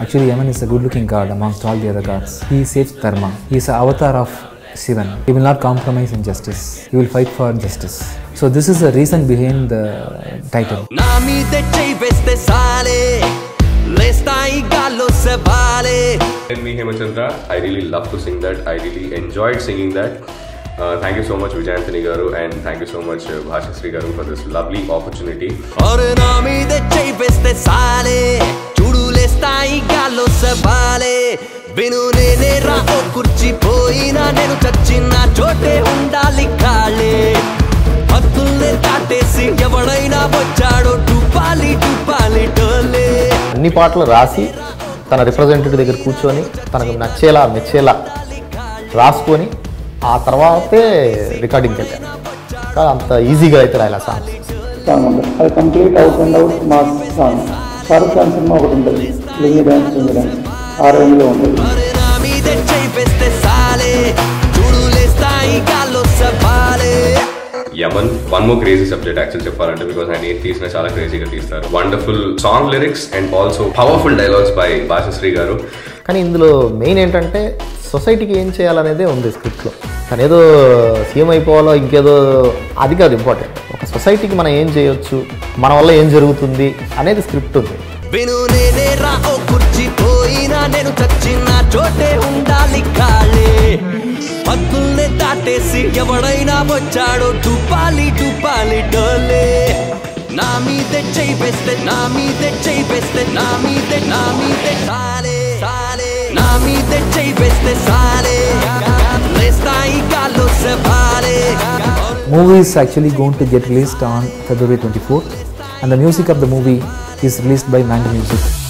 Actually, Yaman is a good looking god amongst all the other gods. He saves Dharma. He is an avatar of Sivan. He will not compromise in justice. He will fight for justice. So this is the reason behind the title. And me, Hemachandra, I really love to sing that. I really enjoyed singing that. Uh, thank you so much, Vijayanthani Garu, and thank you so much, uh, Bhashasri Garu, for this lovely opportunity. అరే నా మీదే చెయ్యి వేస్తే సాలే చూడులేస్తాయి గాల్లో సెబాలే విను నేనే రా ఓ కుర్చీ పోయినా నేను చచ్చిన చోటే ఉండాలి కాళ్ళే హద్దుల్నే దాటేసి ఎవడైనా వచ్చాడో టుపాలి టుపాలి టోలే అన్ని పాటలు రాసి తన రిప్రజెంటేటివ్ దగ్గర కూర్చొని తనకు నచ్చేలా మెచ్చేలా రాసుకొని ఆ తర్వాతే రికార్డింగ్కి వెళ్ళాను కానీ అంత ఈజీగా అయితే రాయాలి సాంగ్ అది complete out and out mass song Shahrukh Khan cinema ఒకటి ఉంటుంది. లింగి డ్యాన్స్ లింగి డ్యాన్స్ ఆ రేంజ్లో ఉంటుంది. Yemen one more crazy subject actual చెప్పాలంటే బికాస్ ఆయన ఏది తీసినా చాలా క్రేజీగా తీస్తారు. Wonderful song lyrics and also powerful dialogues by Bhashasri గారు. కానీ ఇందులో మెయిన్ ఏంటంటే సొసైటీకి ఏం చేయాలనేదే ఉంది స్క్రిప్ట్లో తను ఏదో సీఎం అయిపోవాలో ఇంకేదో అది కాదు ఇంపార్టెంట్. ఒక సొసైటీకి మనం ఏం చేయొచ్చు మన వల్ల ఏం జరుగుతుంది అనేది స్క్రిప్ట్ ఉంది. విను నేనే రా ఓ కుర్చీ పోయినా నేను చచ్చిన చోటే ఉండాలి కాలే. పద్దుల్ని దాటేసి ఎవడైనా వచ్చాడో టుపాలి టుపాలి డోలే. నా మీదే చెయ్యి వేస్తే నా మీదే చెయ్యి వేస్తే నా మీదే నా మీదే సాలే సాలే నా మీదే చెయ్యి వేస్తే సాలే movie is actually going to get released on February 24th and the music of the movie is released by Mango Music.